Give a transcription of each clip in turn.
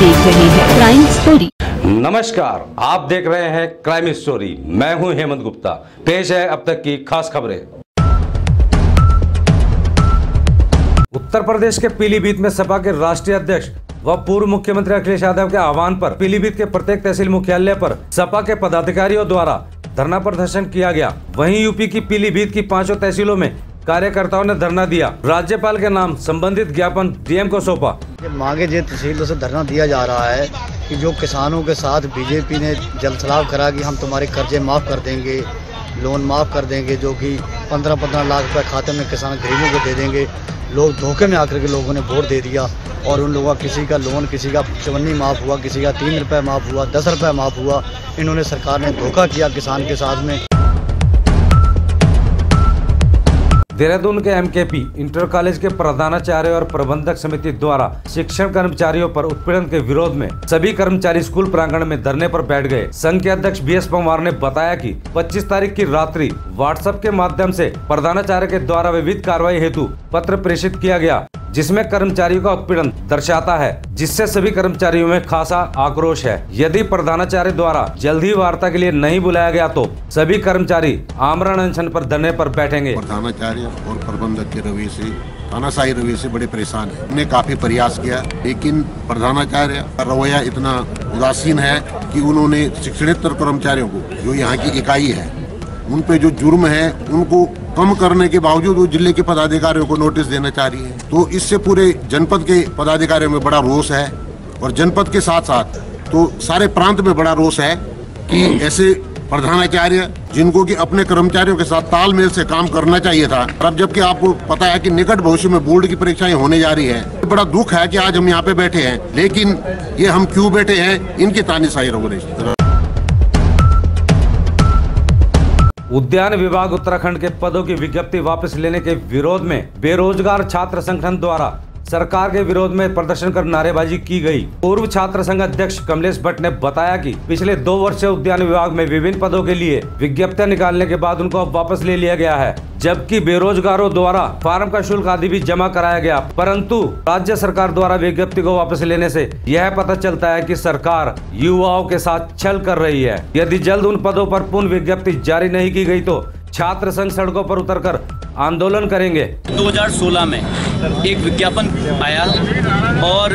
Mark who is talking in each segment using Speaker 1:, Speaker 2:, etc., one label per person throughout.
Speaker 1: देख रहे हैं क्राइम स्टोरी
Speaker 2: नमस्कार, आप देख रहे हैं क्राइम स्टोरी मैं हूँ हेमंत गुप्ता। पेश है अब तक की खास खबरें। उत्तर प्रदेश के पीलीभीत में सपा के राष्ट्रीय अध्यक्ष व पूर्व मुख्यमंत्री अखिलेश यादव के आह्वान पर पीलीभीत के प्रत्येक तहसील मुख्यालय पर सपा के पदाधिकारियों द्वारा धरना प्रदर्शन किया गया। वहीं यूपी की पीलीभीत की पाँचों तहसीलों में कार्यकर्ताओं ने धरना दिया। राज्यपाल के नाम संबंधित ज्ञापन डीएम को सौंपा।
Speaker 3: मांगे जे तहसीलों से धरना दिया जा रहा है कि जो किसानों के साथ बीजेपी ने जलसलाव करा कि हम तुम्हारे कर्जे माफ़ कर देंगे, लोन माफ़ कर देंगे, जो कि पंद्रह पंद्रह लाख रुपए खाते में किसान गरीबों को दे देंगे। लोग धोखे में आकर के लोगों ने वोट दे दिया और उन लोगों का किसी का लोन, किसी का चवन्नी माफ़ हुआ, किसी का तीन रुपये माफ़ हुआ, दस रुपये माफ़ हुआ। इन्होंने सरकार ने धोखा किया किसान के साथ में।
Speaker 2: देहरादून के एमकेपी इंटर कॉलेज के प्रधानाचार्य और प्रबंधक समिति द्वारा शिक्षण कर्मचारियों पर उत्पीड़न के विरोध में सभी कर्मचारी स्कूल प्रांगण में धरने पर बैठ गए। संघ के अध्यक्ष बी एस पंवार ने बताया कि 25 तारीख की रात्रि व्हाट्सएप के माध्यम से प्रधानाचार्य के द्वारा विविध कार्रवाई हेतु पत्र प्रेषित किया गया। जिसमें कर्मचारियों का उत्पीड़न दर्शाता है, जिससे सभी कर्मचारियों में खासा आक्रोश है। यदि प्रधानाचार्य द्वारा जल्द वार्ता के लिए नहीं बुलाया गया तो सभी कर्मचारी आमरण अनशन पर धरने पर बैठेंगे।
Speaker 4: प्रधानाचार्य और प्रबंधक के रवि से तानाशाही रवैये से बड़े परेशान है। हमने काफ़ी प्रयास किया, लेकिन प्रधानाचार्य का रवैया इतना उदासीन है कि उन्होंने शिक्षणेतर कर्मचारियों को, जो यहाँ की इकाई है उन पे जो जुर्म है, उनको कम करने के बावजूद वो ज़िले के पदाधिकारियों को नोटिस देना चाह रही है। तो इससे पूरे जनपद के पदाधिकारियों में बड़ा रोष है और जनपद के साथ साथ तो सारे प्रांत में बड़ा रोष है कि ऐसे प्रधानाचार्य जिनको कि अपने कर्मचारियों के साथ तालमेल से काम करना चाहिए था। अब जबकि आपको पता है कि निकट भविष्य में बोर्ड की परीक्षाएँ होने जा रही है बड़ा दुख है कि आज हम यहाँ पे बैठे हैं, लेकिन ये हम क्यों बैठे हैं, इनकी तानीशाही रही
Speaker 2: उद्यान विभाग उत्तराखंड के पदों की विज्ञप्ति वापस लेने के विरोध में बेरोजगार छात्र संगठन द्वारा सरकार के विरोध में प्रदर्शन कर नारेबाजी की गई। पूर्व छात्र संघ अध्यक्ष कमलेश भट्ट ने बताया कि पिछले दो वर्ष से उद्यान विभाग में विभिन्न पदों के लिए विज्ञप्तियाँ निकालने के बाद उनको अब वापस ले लिया गया है। जबकि बेरोजगारों द्वारा फार्म का शुल्क आदि भी जमा कराया गया। परंतु राज्य सरकार द्वारा विज्ञप्ति को वापस लेने से यह पता चलता है कि सरकार युवाओं के साथ छल कर रही है। यदि जल्द उन पदों पर पूर्ण विज्ञप्ति जारी नहीं की गई तो छात्र संघ सड़कों पर उतरकर आंदोलन करेंगे।
Speaker 5: 2016 में एक विज्ञापन आया और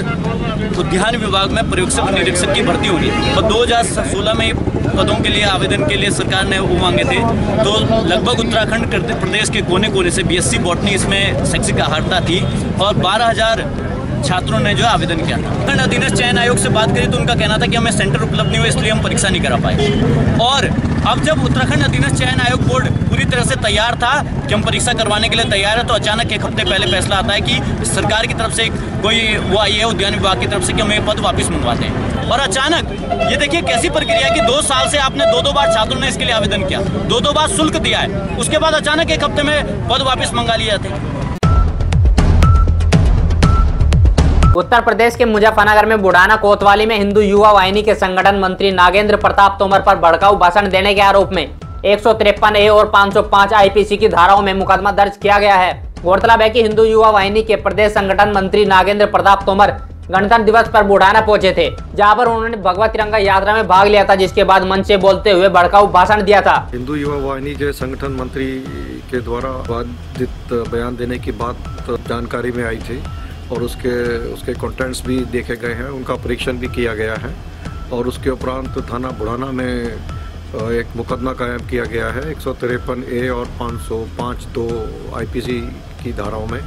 Speaker 5: उद्यान विभाग में प्रयोगशक निरीक्षक की भर्ती होगी। और 2016 में पदों के लिए, आवेदन के लिए सरकार ने वो मांगे थे। तो लगभग उत्तराखंड प्रदेश के कोने कोने से बीएससी बॉटनी इसमें शैक्षिक आहारता थी और बारह छात्रों ने जो आवेदन किया था। अधीनस्थ चयन आयोग से बात करी तो उनका कहना था कि हमें सेंटर उपलब्ध नहीं हुआ इसलिए हम परीक्षा नहीं करा पाए। और अब जब उत्तराखंड अधीनस्थ चयन आयोग बोर्ड पूरी तरह से तैयार था कि हम परीक्षा करवाने के लिए तैयार है तो अचानक एक हफ़्ते पहले फैसला आता है कि सरकार की तरफ़ से कोई वो आई है, उद्यान विभाग की तरफ़ से कि हम ये पद वापस मंगवाते हैं। और अचानक, ये देखिए कैसी प्रक्रिया कि दो साल से आपने दो दो बार छात्रों ने इसके लिए आवेदन किया दो दो बार शुल्क दिया है, उसके बाद अचानक एक हफ़्ते में पद वापस मंगा लिए जाते हैं।
Speaker 6: उत्तर प्रदेश के मुजफ्फरनगर में बुढ़ाना कोतवाली में हिंदू युवा वाहिनी के संगठन मंत्री नागेंद्र प्रताप तोमर पर भड़काऊ भाषण देने के आरोप में एक सौ तिरपन ए और 505 आईपीसी की धाराओं में मुकदमा दर्ज किया गया है। गौरतलब है कि हिंदू युवा वाहिनी के प्रदेश संगठन मंत्री नागेंद्र प्रताप तोमर गणतंत्र दिवस पर बुढ़ाना पहुँचे थे, जहाँ पर उन्होंने भगवत तिरंगा यात्रा में भाग लिया था, जिसके बाद मंच से बोलते हुए भड़काऊ भाषण दिया था।
Speaker 7: हिंदू युवा वाहिनी के संगठन मंत्री के द्वारा बाधित बयान देने की बात जानकारी में आई थी। और उसके उसके कंटेंट्स भी देखे गए हैं, उनका परीक्षण भी किया गया है। और उसके उपरांत थाना बुढ़ाना में एक मुकदमा कायम किया गया है, एक सौ तिरपन ए और 505 दो आईपीसी की धाराओं में।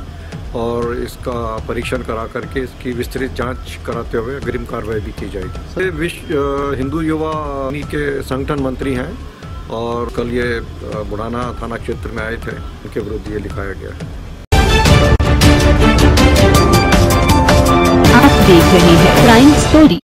Speaker 7: और इसका परीक्षण करा करके इसकी विस्तृत जाँच कराते हुए अग्रिम कार्रवाई भी की जाएगी। ये विश्व हिंदू युवा के संगठन मंत्री हैं और कल ये बुढ़ाना थाना क्षेत्र में आए थे, उनके विरुद्ध ये लिखाया गया है।
Speaker 1: देख रहे हैं। Crime story